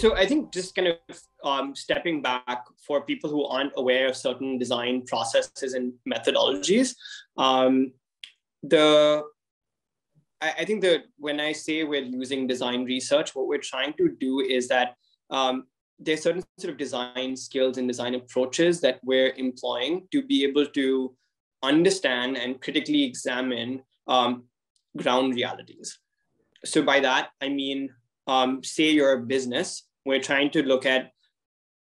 so I think just kind of um, stepping back for people who aren't aware of certain design processes and methodologies, um, the I, I, think that when I say we're using design research, what we're trying to do is that um, there's certain sort of design skills and design approaches that we're employing to be able to understand and critically examine um, ground realities. So by that I mean um, say you're a business, we're trying to look at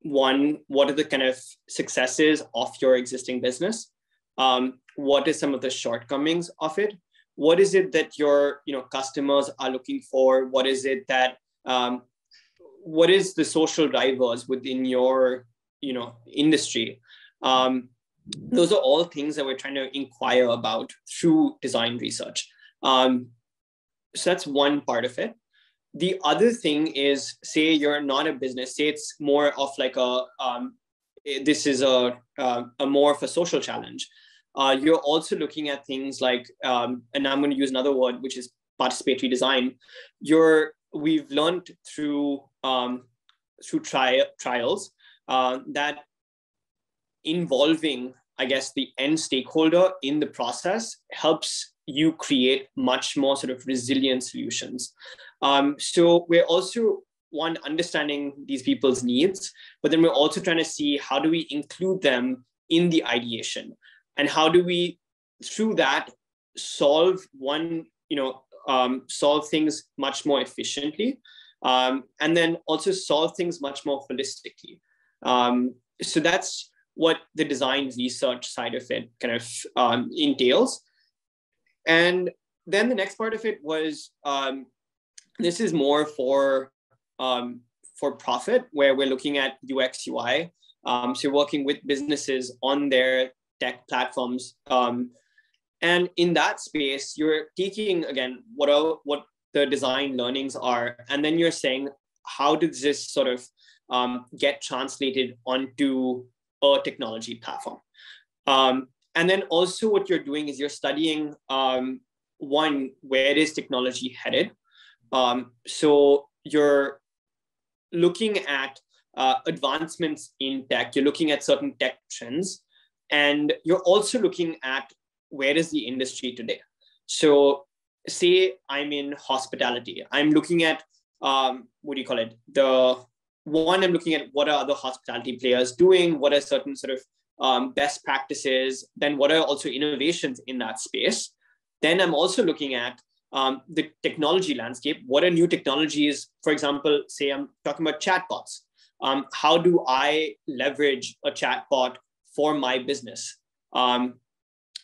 one, what are the kind of successes of your existing business? Um, what is some of the shortcomings of it? What is it that your you know customers are looking for? What is it that um, what is the social drivers within your you know industry? Um, those are all things that we're trying to inquire about through design research. Um, so that's one part of it the other thing is say you're not a business say it's more of like a um, this is a, uh, a more of a social challenge. Uh, you're also looking at things like um, and i'm going to use another word which is participatory design. You're we've learned through um, through tri- trials uh, that involving i guess the end stakeholder in the process helps you create much more sort of resilient solutions. Um, so we're also one understanding these people's needs, but then we're also trying to see how do we include them in the ideation, and how do we through that solve one you know um, solve things much more efficiently, um, and then also solve things much more holistically. Um, so that's what the design research side of it kind of um, entails. And then the next part of it was um, this is more for um, for profit, where we're looking at UX UI. Um, so you're working with businesses on their tech platforms. Um, and in that space, you're taking again what are what the design learnings are, and then you're saying how does this sort of um, get translated onto a technology platform. Um, and then also what you're doing is you're studying um, one where is technology headed? Um, so you're looking at uh, advancements in tech. You're looking at certain tech trends. And you're also looking at where is the industry today. So say i'm in hospitality. I'm looking at um, what do you call it? The one i'm looking at what are other hospitality players doing? What are certain sort of um, best practices, then what are also innovations in that space. Then I'm also looking at um, the technology landscape. What are new technologies? For example, say I'm talking about chatbots. Um, how do I leverage a chatbot for my business? Um,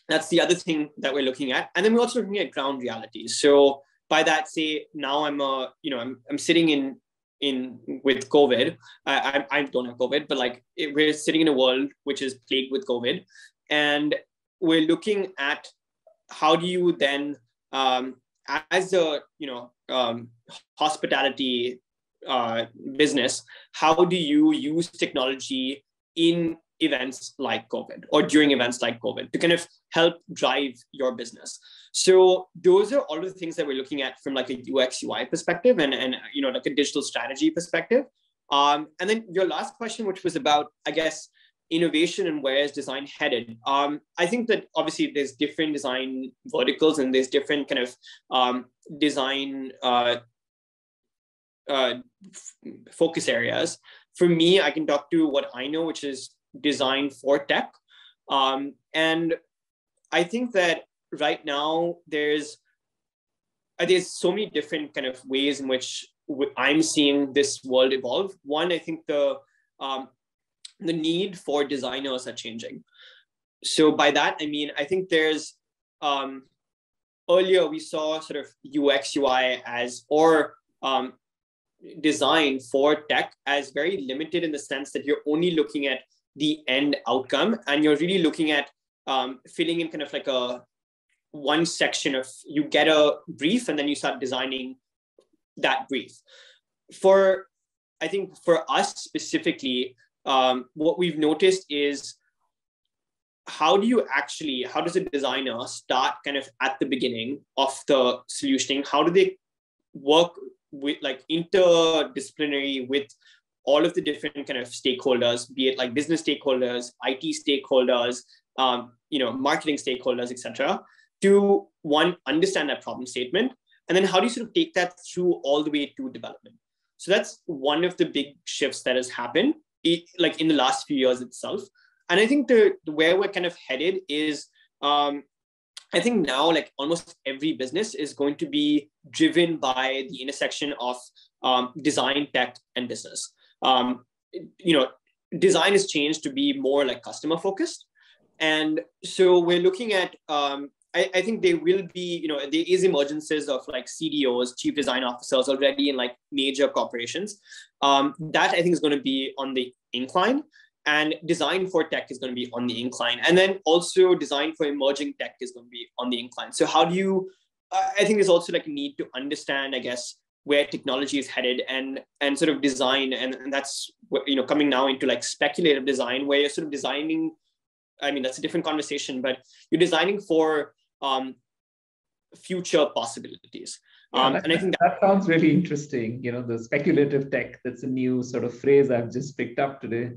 that's the other thing that we're looking at. And then we're also looking at ground realities. So by that, say now I'm a, you know, I'm, I'm sitting in in with COVID. I, I, don't have COVID, but like it, we're sitting in a world which is plagued with COVID, and we're looking at how do you then, um, as a you know um, hospitality uh, business, how do you use technology in events like COVID or during events like COVID to kind of help drive your business. So those are all of the things that we're looking at from like a UX UI perspective and, and you know like a digital strategy perspective. Um, and then your last question, which was about, I guess, innovation and where is design headed? Um, I think that obviously there's different design verticals and there's different kind of um, design uh, uh, focus areas. For me, I can talk to what I know, which is design for tech. Um, and I think that right now there's uh, there's so many different kind of ways in which I'm seeing this world evolve. One, I think the um, the need for designers are changing. So by that I mean I think there's um, earlier we saw sort of UX UI as or um, design for tech as very limited in the sense that you're only looking at the end outcome and you're really looking at um, filling in kind of like a one section of you get a brief and then you start designing that brief. For i think for us specifically um, what we've noticed is how do you actually how does a designer start kind of at the beginning of the solutioning? How do they work with like interdisciplinary with all of the different kind of stakeholders, be it like business stakeholders, IT stakeholders, um, you know, marketing stakeholders, etc., to one understand that problem statement, and then how do you sort of take that through all the way to development? So that's one of the big shifts that has happened, like in the last few years itself. And I think the, the where we're kind of headed is um, I think now like almost every business is going to be driven by the intersection of um, design, tech, and business. Um, you know, design has changed to be more like customer focused, and so we're looking at. Um, I, I, think there will be, you know, there is emergences of like CDOs, chief design officers already in like major corporations. Um, that I think is going to be on the incline and design for tech is going to be on the incline and then also design for emerging tech is going to be on the incline so how do you i think there's also like a need to understand i guess where technology is headed and and sort of design and, and that's you know coming now into like speculative design where you're sort of designing i mean that's a different conversation but you're designing for um, future possibilities yeah, um, and I think that, that, sounds really interesting. You know, the speculative tech, that's a new sort of phrase I've just picked up today.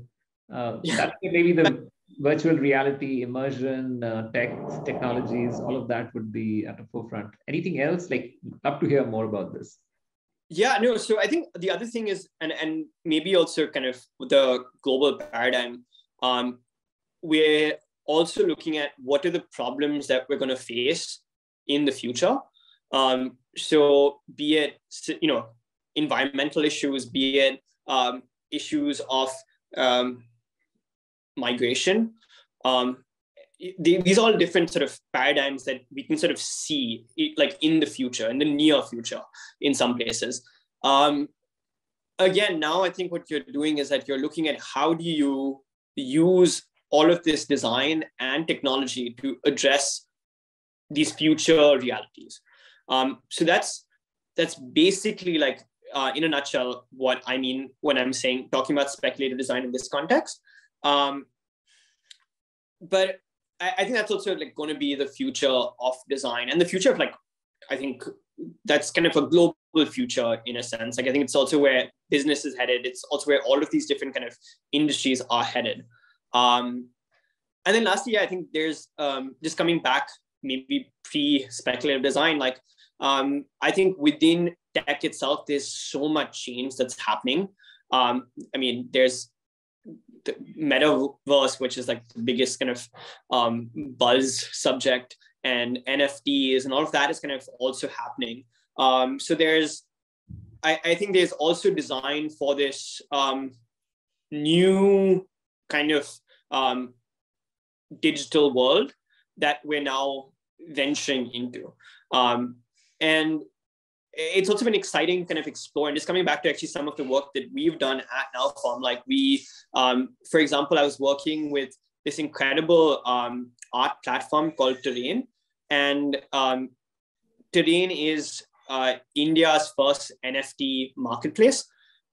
Uh, yeah. That's maybe the virtual reality, immersion, uh, tech, technologies, all of that would be at the forefront. Anything else? Like, love to hear more about this. Yeah, no. So I think the other thing is, and and maybe also kind of the global paradigm. Um, we're also looking at what are the problems that we're going to face in the future. Um, so be it you know environmental issues, be it um, issues of um, migration. Um, these are all different sort of paradigms that we can sort of see like in the future, in the near future, in some places. Um, again, now I think what you're doing is that you're looking at how do you use all of this design and technology to address these future realities. Um, so that's that's basically like uh, in a nutshell what I mean when I'm saying talking about speculative design in this context. Um, but I, I think that's also like going to be the future of design and the future of like, I think that's kind of a global future in a sense. Like I think it's also where business is headed. It's also where all of these different kind of industries are headed. Um, and then lastly, yeah, I think there's um, just coming back maybe pre-speculative design. Like um, I think within tech itself, there's so much change that's happening. Um, I mean, there's the metaverse, which is like the biggest kind of um, buzz subject, and NFTs and all of that is kind of also happening. Um, so there's, I, I, think there's also design for this um, new kind of um, digital world that we're now venturing into. Um, and it's also been exciting kind of explore and just coming back to actually some of the work that we've done at Nowform. Like we, um, for example, I was working with this incredible um, art platform called Terrain. And um, Terrain is uh, India's first NFT marketplace.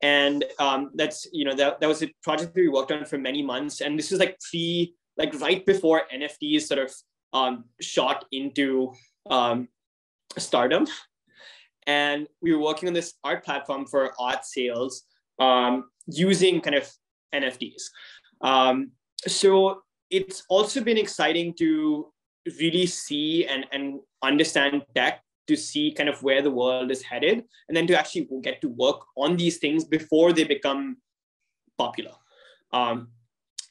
And um, that's, you know, that, that was a project that we worked on for many months. And this was like pre, like right before NFTs sort of um, shot into um, stardom and we were working on this art platform for art sales um, using kind of NFTs. Um, so it's also been exciting to really see and, and understand tech to see kind of where the world is headed and then to actually get to work on these things before they become popular. Um,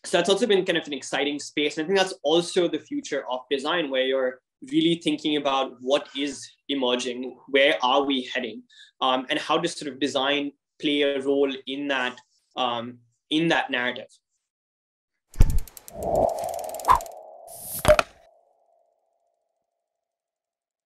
so that's also been kind of an exciting space. And I think that's also the future of design where you're really thinking about what is emerging, where are we heading, um, and how does sort of design play a role in that um, in that narrative.